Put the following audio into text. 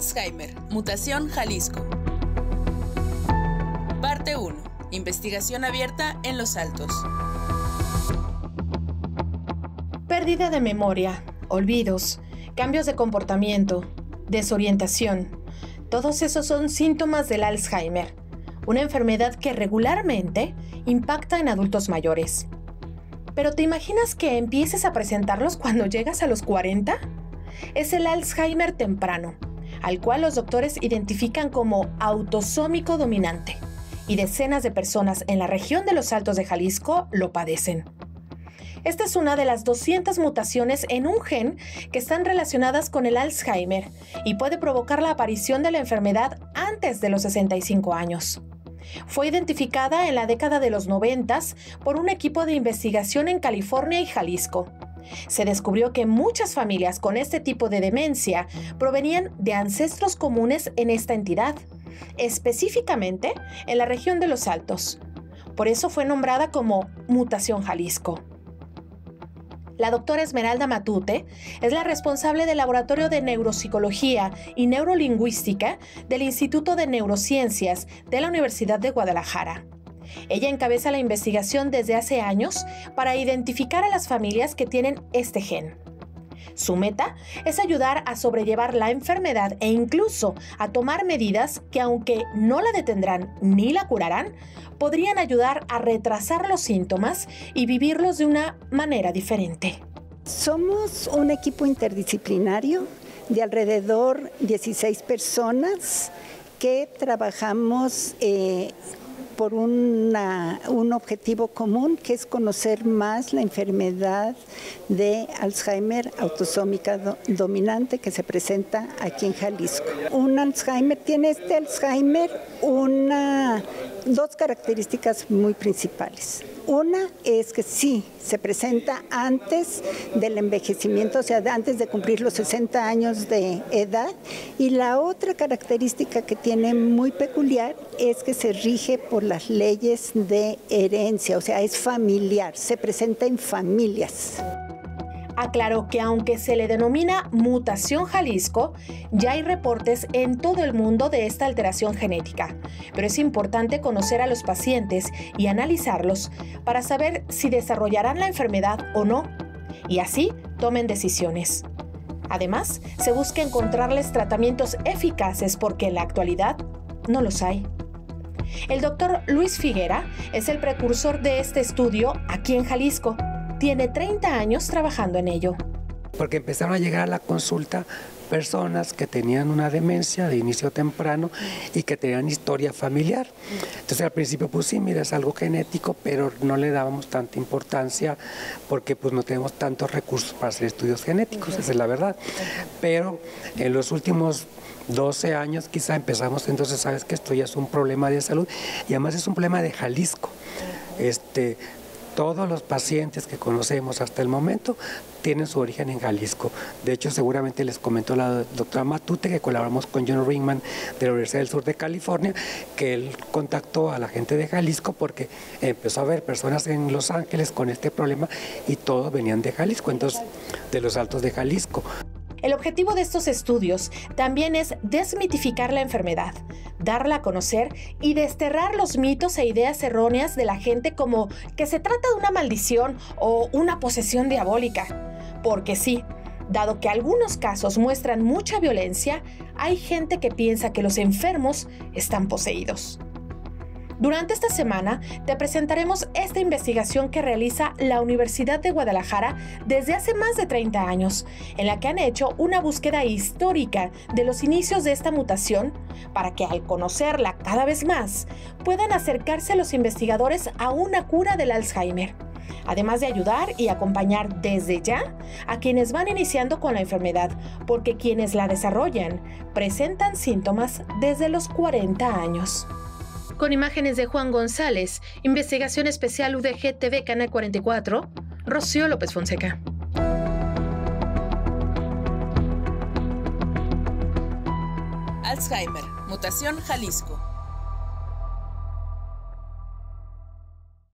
Alzheimer, mutación Jalisco. Parte 1. Investigación abierta en los altos. Pérdida de memoria, olvidos, cambios de comportamiento, desorientación. Todos esos son síntomas del Alzheimer, una enfermedad que regularmente impacta en adultos mayores. Pero ¿te imaginas que empieces a presentarlos cuando llegas a los 40? Es el Alzheimer temprano, al cual los doctores identifican como autosómico dominante, y decenas de personas en la región de los Altos de Jalisco lo padecen. Esta es una de las 200 mutaciones en un gen que están relacionadas con el Alzheimer y puede provocar la aparición de la enfermedad antes de los 65 años. Fue identificada en la década de los 90 por un equipo de investigación en California y Jalisco. Se descubrió que muchas familias con este tipo de demencia provenían de ancestros comunes en esta entidad, específicamente en la región de los Altos. Por eso fue nombrada como Mutación Jalisco. La doctora Esmeralda Matute es la responsable del Laboratorio de Neuropsicología y Neurolingüística del Instituto de Neurociencias de la Universidad de Guadalajara. Ella encabeza la investigación desde hace años para identificar a las familias que tienen este gen. Su meta es ayudar a sobrellevar la enfermedad e incluso a tomar medidas que aunque no la detendrán ni la curarán, podrían ayudar a retrasar los síntomas y vivirlos de una manera diferente. Somos un equipo interdisciplinario de alrededor 16 personas que trabajamos eh, por un objetivo común, que es conocer más la enfermedad de Alzheimer autosómica dominante que se presenta aquí en Jalisco. Un Alzheimer tiene este Alzheimer una dos características muy principales. Una es que sí, se presenta antes del envejecimiento, o sea, antes de cumplir los 60 años de edad. Y la otra característica que tiene muy peculiar es que se rige por las leyes de herencia, o sea, es familiar, se presenta en familias aclaró que aunque se le denomina mutación Jalisco, ya hay reportes en todo el mundo de esta alteración genética, pero es importante conocer a los pacientes y analizarlos para saber si desarrollarán la enfermedad o no, y así tomen decisiones. Además, se busca encontrarles tratamientos eficaces porque en la actualidad no los hay. El doctor Luis Figuera es el precursor de este estudio aquí en Jalisco tiene 30 años trabajando en ello. Porque empezaron a llegar a la consulta personas que tenían una demencia de inicio temprano y que tenían historia familiar. Entonces al principio pues sí, mira, es algo genético, pero no le dábamos tanta importancia porque pues no tenemos tantos recursos para hacer estudios genéticos, esa es la verdad. Pero en los últimos 12 años quizá empezamos, entonces sabes que esto ya es un problema de salud y además es un problema de Jalisco. Este, todos los pacientes que conocemos hasta el momento tienen su origen en Jalisco. De hecho, seguramente les comentó la doctora Matute que colaboramos con John Ringman de la Universidad del Sur de California, que él contactó a la gente de Jalisco porque empezó a ver personas en Los Ángeles con este problema y todos venían de Jalisco, entonces de los altos de Jalisco. El objetivo de estos estudios también es desmitificar la enfermedad, darla a conocer y desterrar los mitos e ideas erróneas de la gente como que se trata de una maldición o una posesión diabólica. Porque sí, dado que algunos casos muestran mucha violencia, hay gente que piensa que los enfermos están poseídos. Durante esta semana te presentaremos esta investigación que realiza la Universidad de Guadalajara desde hace más de 30 años, en la que han hecho una búsqueda histórica de los inicios de esta mutación para que al conocerla cada vez más puedan acercarse los investigadores a una cura del Alzheimer. Además de ayudar y acompañar desde ya a quienes van iniciando con la enfermedad, porque quienes la desarrollan presentan síntomas desde los 40 años con imágenes de Juan González, investigación especial UDG TV Canal 44, Rocío López Fonseca. Alzheimer, mutación Jalisco.